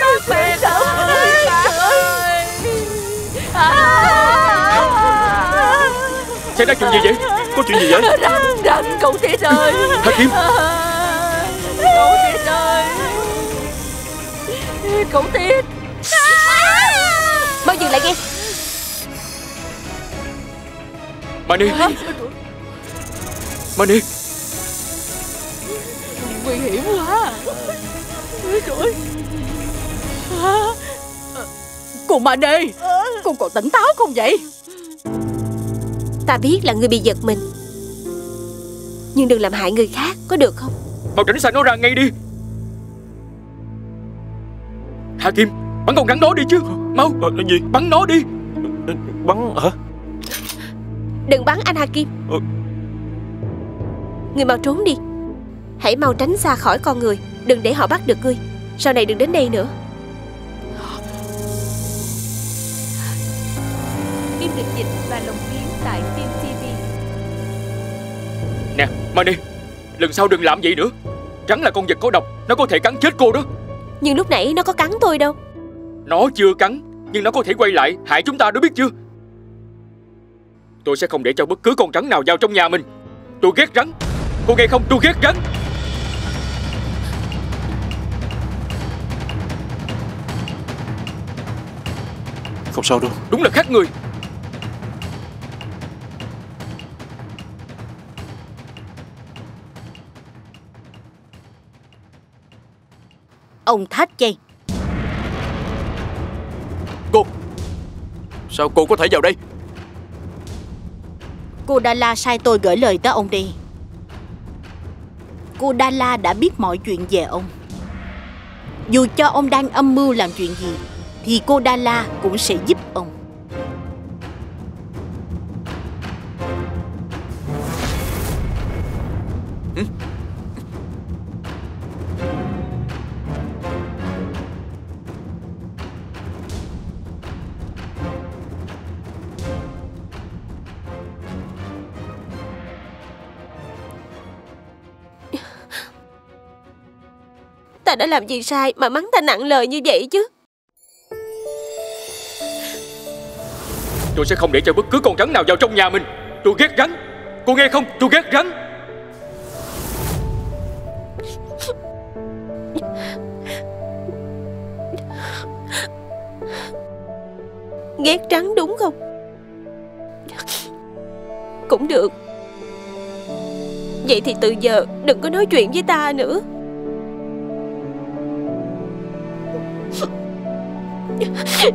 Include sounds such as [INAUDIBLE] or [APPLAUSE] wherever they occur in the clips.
Bác bè Xảy ra chuyện gì vậy? Có chuyện gì vậy? Rắn, rắn, cậu Tiết ơi Hà Kim Cậu Tiết ơi Cậu Tiết Mau dừng lại nghe Mani Mani hiểm quá Trời ơi. Cô Mani Cô còn tỉnh táo không vậy? Ta biết là ngươi bị giật mình. Nhưng đừng làm hại người khác Có được không? Mau tránh xa nó ra ngay đi. Hà Kim Bắn con rắn đó đi chứ. Mau. À, gì? Bắn nó đi. Bắn hả? Đừng bắn anh Hakim Ờ. Ngươi mau trốn đi Hãy mau tránh xa khỏi con người. Đừng để họ bắt được ngươi. Sau này đừng đến đây nữa. Phim được dịch và lồng tiếng tại Phim TV. Nè Mani Lần sau đừng làm vậy nữa. Rắn là con vật có độc Nó có thể cắn chết cô đó. Nhưng lúc nãy nó có cắn tôi đâu. Nó chưa cắn Nhưng nó có thể quay lại hại chúng ta đó biết chưa? Tôi sẽ không để cho bất cứ con rắn nào vào trong nhà mình. Tôi ghét rắn. Cô nghe không? Tôi ghét rắn Không sao đâu. Đúng là khác người. Ông Thách Chay Cô. Sao cô có thể vào đây? Cô Đa La sai tôi gửi lời tới ông đi. Cô Đa La đã biết mọi chuyện về ông. Dù cho ông đang âm mưu làm chuyện gì thì cô Đa La cũng sẽ giúp ông. Ta đã làm gì sai mà mắng ta nặng lời như vậy chứ? Tôi sẽ không để cho bất cứ con rắn nào vào trong nhà mình. Tôi ghét rắn. Cô nghe không? Tôi ghét rắn. Ghét rắn đúng không? Cũng được. Vậy thì từ giờ đừng có nói chuyện với ta nữa.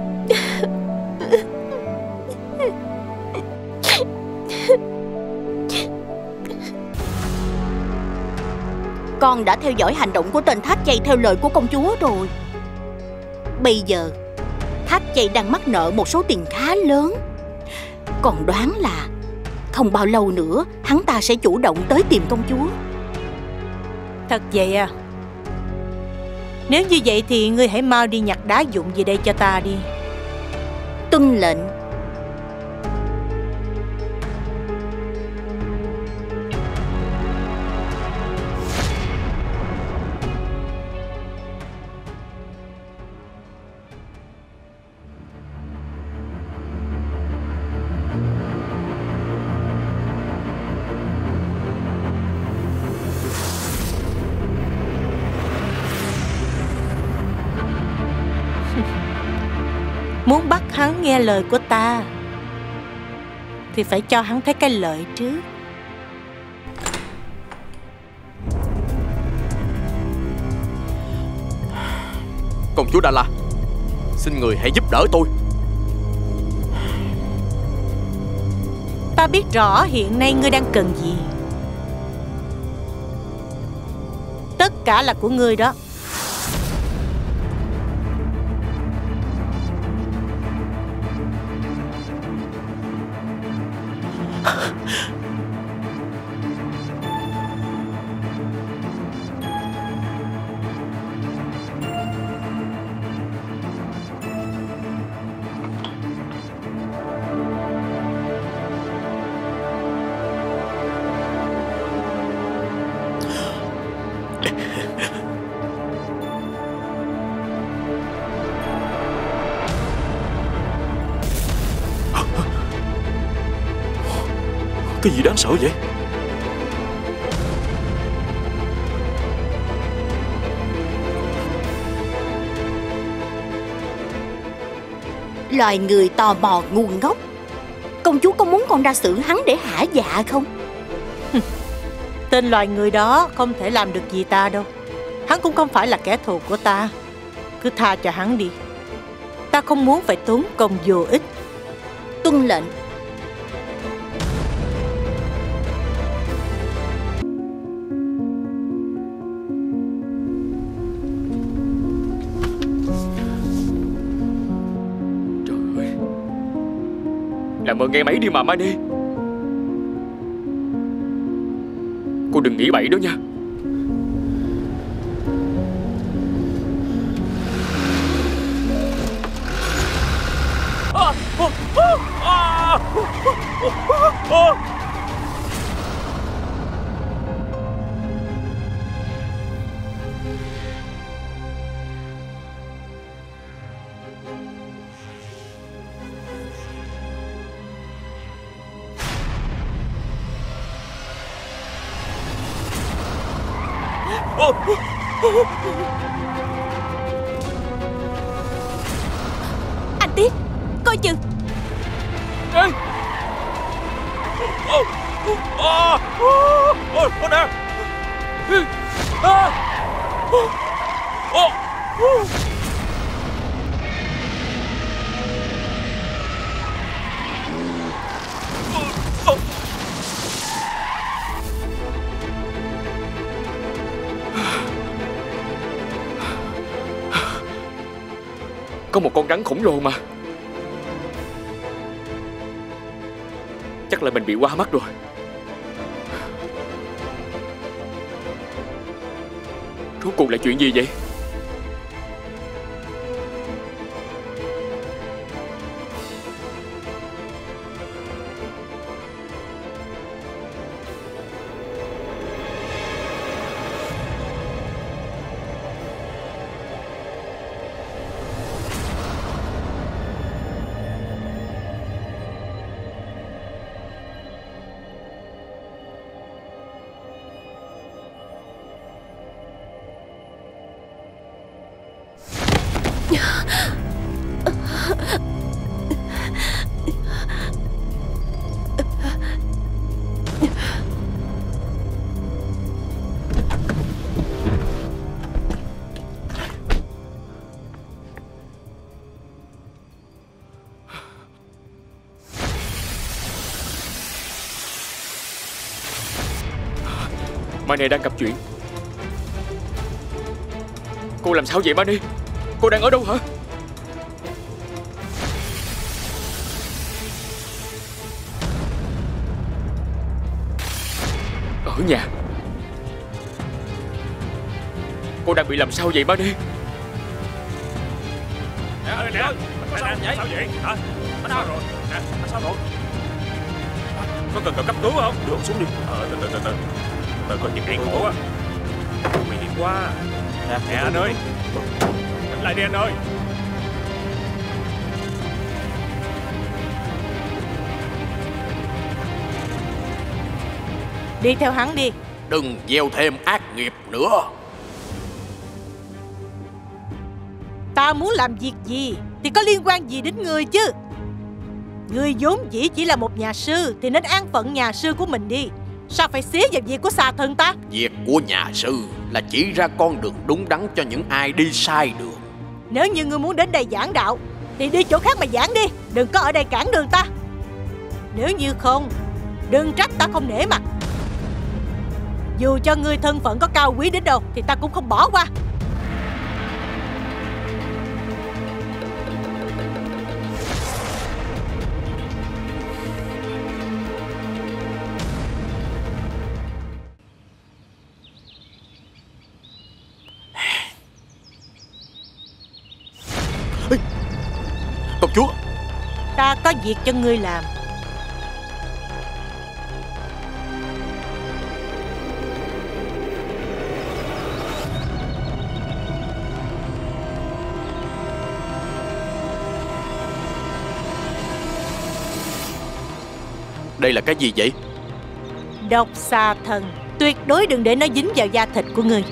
[LAUGHS] Con đã theo dõi hành động của tên Thác Chay theo lời của công chúa rồi. Bây giờ Thác Chay đang mắc nợ một số tiền khá lớn. Còn đoán là Không bao lâu nữa Hắn ta sẽ chủ động tới tìm công chúa. Thật vậy à? Nếu như vậy thì ngươi hãy mau đi nhặt đá dụng về đây cho ta đi. Tuân lệnh nghe lời của ta Thì phải cho hắn thấy cái lợi trước. Công chúa Đà La Xin người hãy giúp đỡ tôi. Ta biết rõ hiện nay ngươi đang cần gì. Tất cả là của ngươi đó Cái gì đáng sợ vậy? Loài người tò mò ngu ngốc. Công chúa có muốn con ra xử hắn để hả dạ không? Tên loài người đó không thể làm được gì ta đâu. Hắn cũng không phải là kẻ thù của ta. Cứ tha cho hắn đi. Ta không muốn phải tốn công vô ích. Tuân lệnh Làm ơn nghe máy đi mà Mani Cô đừng nghĩ bậy đó nha. Anh tiếc Coi chừng. Ê, Ôi, ôi nè Có một con rắn khổng lồ mà. Chắc là mình bị qua mắt rồi. Rốt cuộc là chuyện gì vậy? Này đang gặp chuyện Cô làm sao vậy Mani Cô đang ở đâu hả Ở nhà Cô đang bị làm sao vậy Mani Nè, ơi, nè sao vậy? Sao vậy? Hả? Sao rồi? Nè, sao rồi? Có cần cần cấp cứu không? Đưa ông xuống đi Ờ, từ từ từ từ từ có chuyện điên khổ á Nguy hiểm quá. Nè anh ơi. Tỉnh lại đi anh ơi. Đi theo hắn đi. Đừng gieo thêm ác nghiệp nữa. Ta muốn làm việc gì Thì có liên quan gì đến người chứ? Người vốn dĩ chỉ là một nhà sư Thì nên an phận nhà sư của mình đi Sao phải xía vào việc của xà thần ta? Việc của nhà sư là chỉ ra con đường đúng đắn cho những ai đi sai đường. Nếu như ngươi muốn đến đây giảng đạo Thì đi chỗ khác mà giảng đi Đừng có ở đây cản đường ta. Nếu như không Đừng trách ta không nể mặt. Dù cho ngươi thân phận có cao quý đến đâu Thì ta cũng không bỏ qua có việc cho ngươi làm. Đây là cái gì vậy? Độc xà thần Tuyệt đối đừng để nó dính vào da thịt của ngươi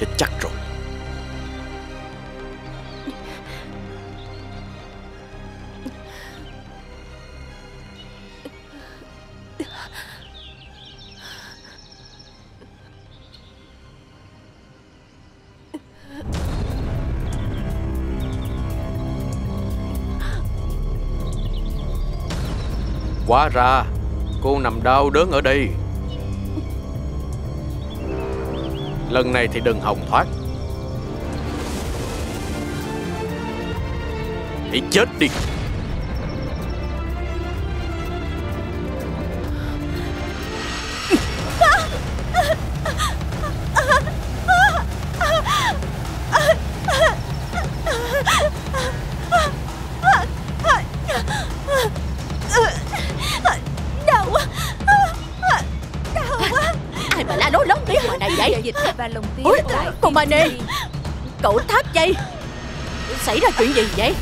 chết chắc rồi. Quá ra Cô nằm đau đớn ở đây. Lần này thì đừng hòng thoát. Hãy chết đi. TV. Cậu tháp dây Xảy ra chuyện gì vậy?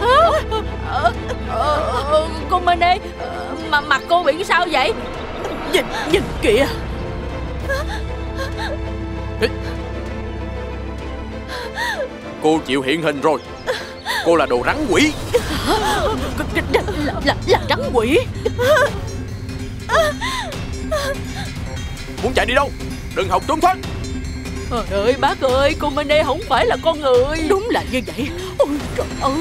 Ờ, ờ, Cô Mane ờ, mà Mặt cô bị sao vậy? Nhìn, nhìn kìa. Cô chịu hiện hình rồi. Cô là đồ rắn quỷ. Là, là, là, là rắn quỷ. Muốn chạy đi đâu? Đừng hòng trốn thoát Trời ơi bác ơi Cô Mane không phải là con người. Đúng là như vậy. Ôi trời ơi.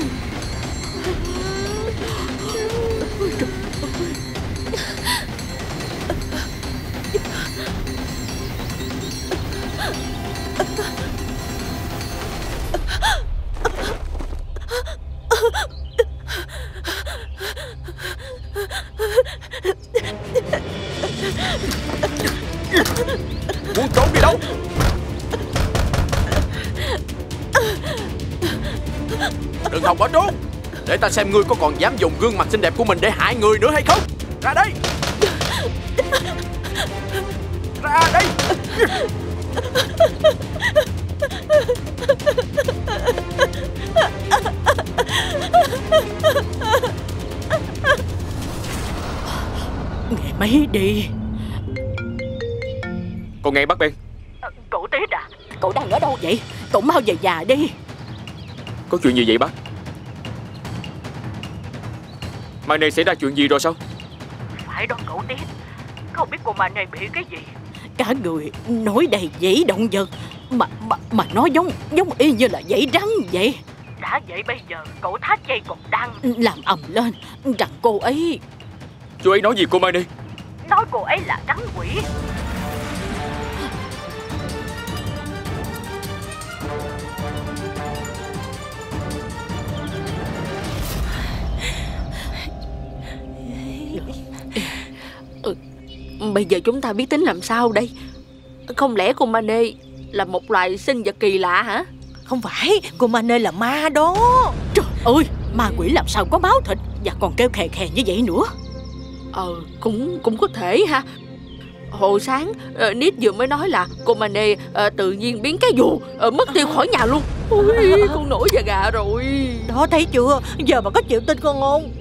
Muốn trốn đi đâu Đừng hòng bỏ trốn. Để ta xem ngươi có còn dám dùng gương mặt xinh đẹp của mình để hại người nữa hay không. Ra đây. Ra đây. Nghe mấy đi. Con nghe bác Ben. Cậu Tiết à? Cậu đang ở đâu vậy? Cậu mau về nhà đi. Có chuyện gì vậy bác Mai này xảy ra chuyện gì rồi sao? Phải đó cậu Tiết Không biết cô mà này bị cái gì. Cả người nổi đầy dãy động vật. Mà, mà, mà nó giống giống y như là dãy rắn vậy. Đã vậy bây giờ cậu thác dây còn đang. Làm ầm lên Rằng cô ấy Chú ấy nói gì cô Mai này Nói cô ấy là rắn quỷ Bây giờ chúng ta biết tính làm sao đây? Không lẽ cô Mane Là một loài sinh vật kỳ lạ hả? Không phải Cô Mane là ma đó. Trời ơi! Ma quỷ làm sao có máu thịt Và còn kêu khè khè như vậy nữa? Ờ cũng cũng có thể ha. Hồi sáng uh, Nít vừa mới nói là cô Mane uh, tự nhiên biến cái dù uh, mất tiêu khỏi nhà luôn. Ui con nổi da gà rồi. Đó thấy chưa? Giờ mà có chịu tin con không?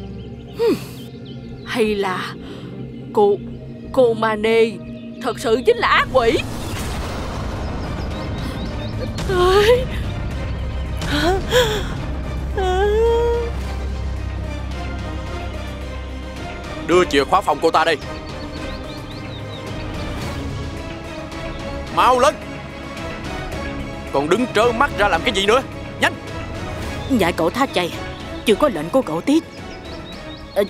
Hay là cô cô Mane. Thật sự chính là ác quỷ. Đưa chìa khóa phòng cô ta đây Mau lên. Còn đứng trơ mắt ra làm cái gì nữa? Nhanh. Dạ cậu tha chay Chưa có lệnh của cậu Tiết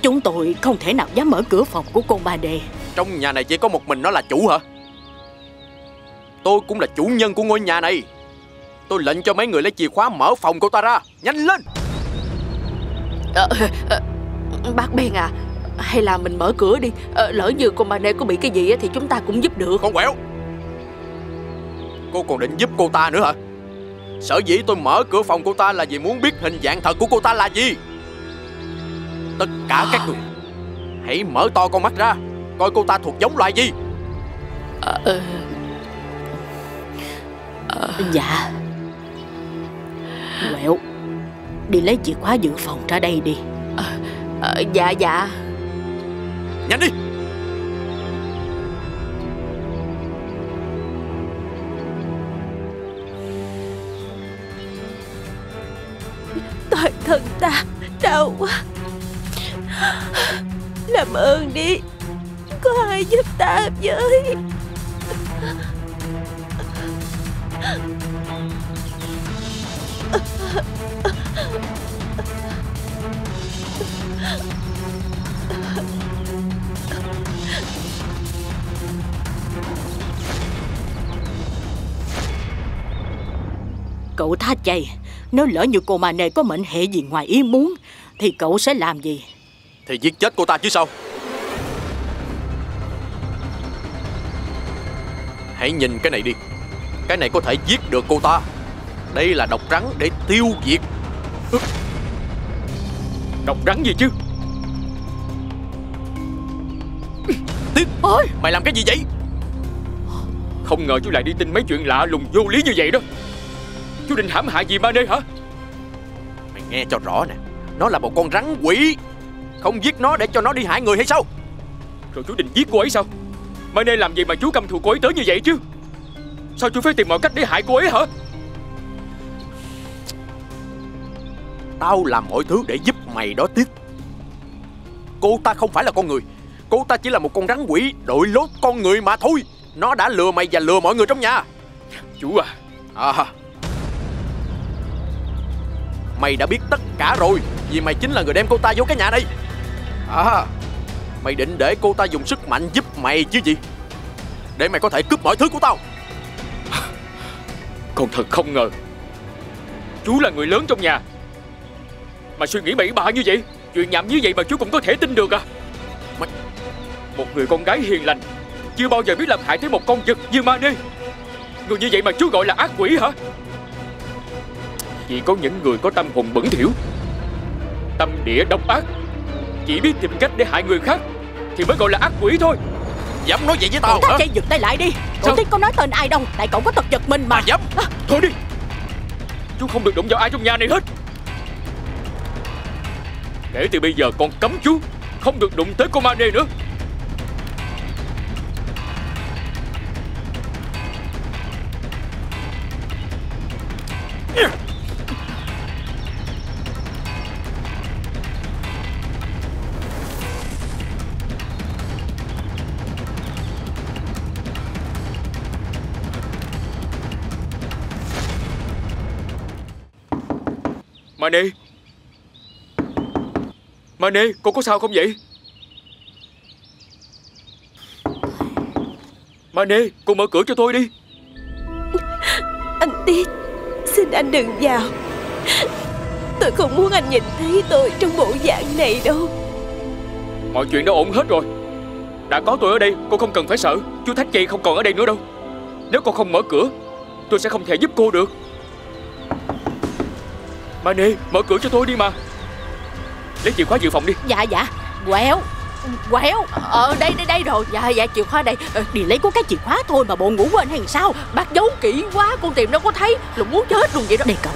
Chúng tôi không thể nào dám mở cửa phòng của cô bà đề Trong nhà này chỉ có một mình nó là chủ hả? Tôi cũng là chủ nhân của ngôi nhà này. Tôi lệnh cho mấy người lấy chìa khóa mở phòng cô ta ra. Nhanh lên! Ờ, ờ, Bác Ben à Hay là mình mở cửa đi. Ờ, Lỡ như cô Mane có bị cái gì á, thì chúng ta cũng giúp được. Con quẹo! Cô còn định giúp cô ta nữa hả? Sở dĩ tôi mở cửa phòng cô ta là vì muốn biết hình dạng thật của cô ta là gì. Tất cả các người Hãy mở to con mắt ra Coi cô ta thuộc giống loài gì? Ờ, Dạ. Quẹo Đi lấy chìa khóa dự phòng ra đây đi. Ờ, Dạ dạ. Nhanh đi! Toàn thân ta đau quá. Làm ơn đi Có ai giúp ta với? Cậu tha chay Nếu lỡ như cô Mane có mệnh hệ gì ngoài ý muốn Thì cậu sẽ làm gì? Thì giết chết cô ta chứ sao Hãy nhìn cái này đi. Cái này có thể giết được cô ta. Đây là độc rắn để tiêu diệt. Độc rắn gì chứ? Tiết Ôi Mày làm cái gì vậy? Không ngờ chú lại đi tin mấy chuyện lạ lùng vô lý như vậy đó. Chú định hãm hại gì Mane hả? Mày nghe cho rõ nè. Nó là một con rắn quỷ. Không giết nó để cho nó đi hại người hay sao? Rồi chú định giết cô ấy sao? Mane làm gì mà chú căm thù cô ấy tới như vậy chứ? Sao chú phải tìm mọi cách để hại cô ấy hả? Tao làm mọi thứ để giúp mày đó Tiết Cô ta không phải là con người. Cô ta chỉ là một con rắn quỷ đội lốt con người mà thôi. Nó đã lừa mày và lừa mọi người trong nhà. Chú à. À. Mày đã biết tất cả rồi Vì mày chính là người đem cô ta vô cái nhà này À Mày định để cô ta dùng sức mạnh giúp mày chứ gì? Để mày có thể cướp mọi thứ của tao. Con thật không ngờ. Chú là người lớn trong nhà. Mà suy nghĩ bậy bạ như vậy Chuyện nhảm như vậy mà chú cũng có thể tin được à? Mày- Một người con gái hiền lành Chưa bao giờ biết làm hại tới một con vật như Mane. Người như vậy mà chú gọi là ác quỷ hả? Chỉ có những người có tâm hồn bẩn thỉu Tâm địa độc ác Chỉ biết tìm cách để hại người khác Thì mới gọi là ác quỷ thôi. Dám nói vậy với tao hả? chay giật tay lại đi. Sao? Cậu Tiết có nói tên ai đâu Tại cậu có tật giật mình mà. Mà dám. Thôi đi. Chú không được đụng vào ai trong nhà này hết. Kể từ bây giờ con cấm chú Không được đụng tới cô Mane nữa Mane Mane con có sao không vậy? Mane con mở cửa cho tôi đi. Anh Tiết Xin anh đừng vào. Tôi không muốn anh nhìn thấy tôi trong bộ dạng này đâu. Mọi chuyện đã ổn hết rồi. Đã có tôi ở đây Cô không cần phải sợ. Chú Thách Kỳ không còn ở đây nữa đâu. Nếu con không mở cửa Tôi sẽ không thể giúp cô được Mane mở cửa cho tôi đi mà. Lấy chìa khóa dự phòng đi. Dạ dạ. Quẹo Quẹo Ờ đây đây đây rồi. Dạ dạ chìa khóa đây. Ờ, Đi lấy có cái chìa khóa thôi mà bộ ngủ quên hay sao? Bác giấu kỹ quá Con tìm đâu có thấy. Lục muốn chết luôn vậy đó. Đây cậu.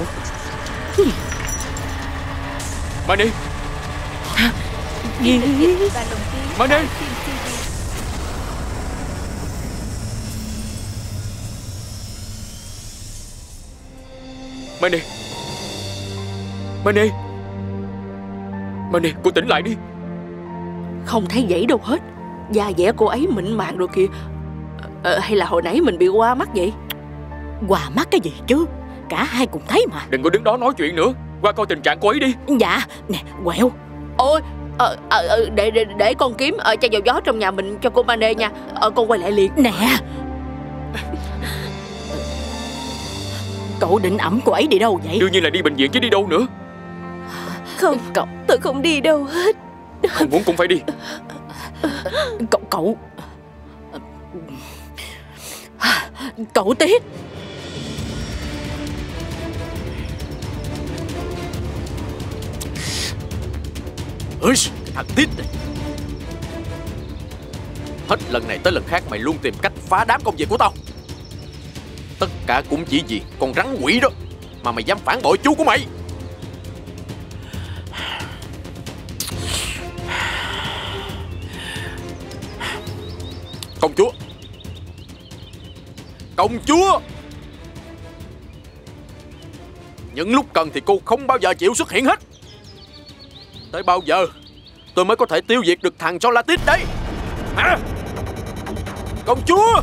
Mane Mane Mane Mane Mane cô tỉnh lại đi. Không thấy dãy đâu hết. Da dẻ cô ấy mịn màng rồi kìa. Ờ, Hay là hồi nãy mình bị qua mắt vậy? Quà mắt cái gì chứ? Cả hai cùng thấy mà. Đừng có đứng đó nói chuyện nữa. Qua coi tình trạng cô ấy đi. Dạ Nè quẹo. Ôi ờ, ờ, ờ, để, để để con kiếm ờ, chai dầu gió trong nhà mình cho cô Mane nha. Ờ, Con quay lại liền. Nè. Cậu định ẩm cô ấy đi đâu vậy? Đương nhiên là đi bệnh viện chứ đi đâu nữa không, cậu, tôi không đi đâu hết. Không muốn cũng phải đi. Cậu, cậu. Cậu tiết Ôi, thằng tiết này. Hết lần này tới lần khác mày luôn tìm cách phá đám công việc của tao. Tất cả cũng chỉ vì con rắn quỷ đó Mà mày dám phản bội chú của mày. Công chúa! Những lúc cần thì cô không bao giờ chịu xuất hiện hết. Tới bao giờ Tôi mới có thể tiêu diệt được thằng Solatit đấy Hả? Công chúa!